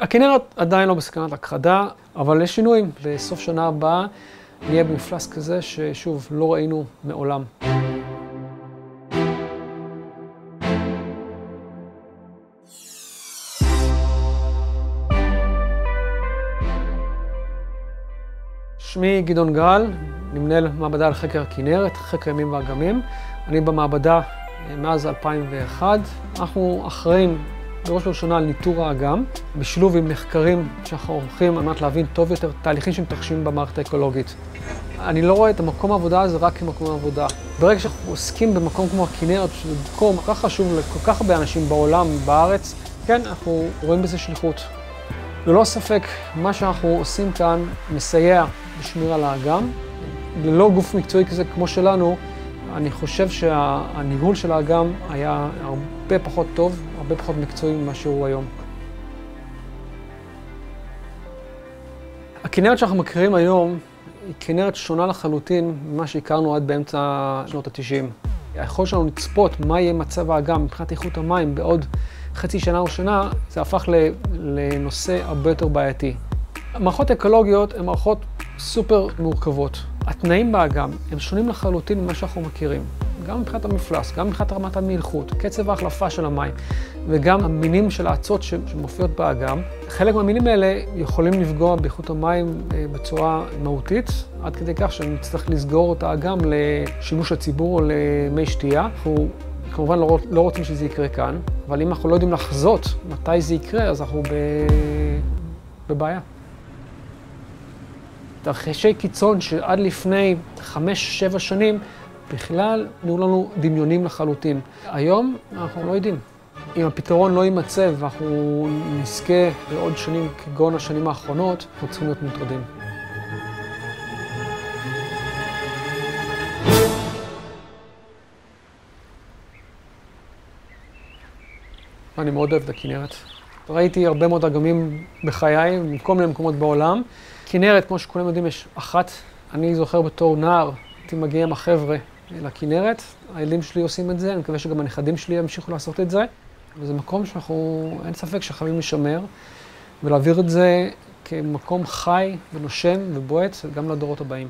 הכנרת עדיין לא בסכנת הכחדה, אבל יש שינויים. בסוף שנה הבאה נהיה במפלס כזה ששוב, לא ראינו מעולם. שמי גדעון גל, אני מנהל מעבדה לחקר הכנרת, חקר ימים ואגמים. אני במעבדה מאז 2001. אנחנו אחראים בראש ובראשונה על ניטור האגם, בשילוב עם מחקרים שאנחנו עורכים על מנת להבין טוב יותר תהליכים שמתרחשים במערכת האקולוגית. אני לא רואה את המקום העבודה הזה רק כמקום עבודה. ברגע שאנחנו עוסקים במקום כמו הכנרת, שזה מקום כל כך חשוב לכל כך הרבה אנשים בעולם, בארץ, כן, אנחנו רואים בזה שליחות. ללא ספק, מה שאנחנו עושים כאן מסייע בשמירה על האגם. ללא גוף מקצועי כזה כמו שלנו, אני חושב שהניהול של האגם היה הרבה פחות טוב, הרבה פחות מקצועי ממה שהוא היום. הכנרת שאנחנו מכירים היום היא כנרת שונה לחלוטין ממה שהכרנו עד באמצע שנות ה-90. היכולת שלנו לצפות מה יהיה מצב האגם מבחינת איכות המים בעוד חצי שנה או שנה, זה הפך לנושא הרבה יותר בעייתי. המערכות אקולוגיות הן מערכות סופר מורכבות. התנאים באגם הם שונים לחלוטין ממה שאנחנו מכירים. גם מבחינת המפלס, גם מבחינת רמת המלחות, קצב ההחלפה של המים, וגם המינים של האצות שמופיעות באגם. חלק מהמינים האלה יכולים לפגוע באיכות המים אה, בצורה מהותית, עד כדי כך שנצטרך לסגור את האגם לשימוש הציבור או למי שתייה. אנחנו כמובן לא, לא רוצים שזה יקרה כאן, אבל אם אנחנו לא יודעים לחזות מתי זה יקרה, אז אנחנו בבעיה. תרחישי קיצון שעד לפני חמש-שבע שנים בכלל נהיו לנו דמיונים לחלוטין. היום אנחנו לא יודעים. אם הפתרון לא יימצא ואנחנו נזכה בעוד שנים כגון השנים האחרונות, אנחנו צריכים להיות מוטרדים. אני מאוד אוהב את הכנרת. ראיתי הרבה מאוד אגמים בחיי, מכל מיני מקומות בעולם. כנרת, כמו שכולם יודעים, יש אחת. אני זוכר בתור נער, הייתי מגיע עם החבר'ה לכנרת. הילדים שלי עושים את זה, אני מקווה שגם הנכדים שלי ימשיכו לעשות את זה. וזה מקום שאנחנו, אין ספק שחייבים לשמר, ולהעביר את זה כמקום חי ונושם ובועט גם לדורות הבאים.